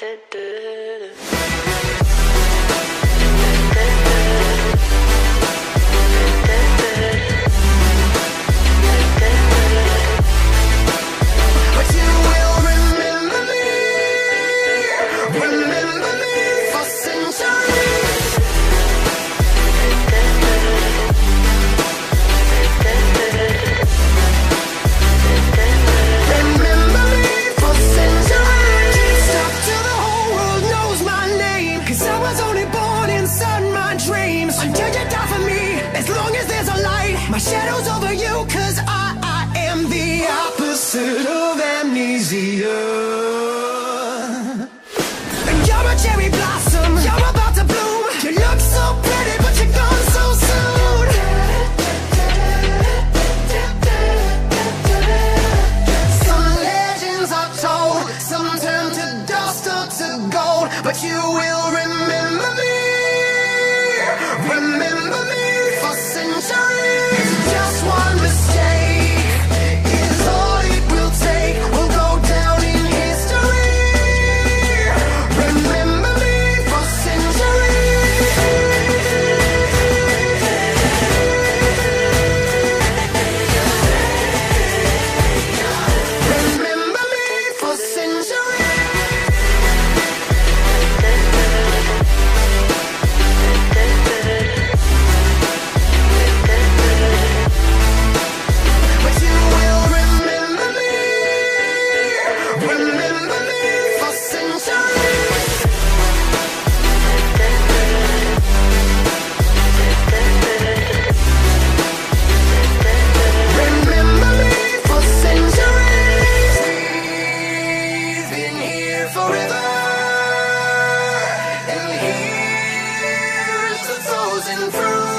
tête de shadow's over you, cause I, I am the opposite of amnesia. passing through.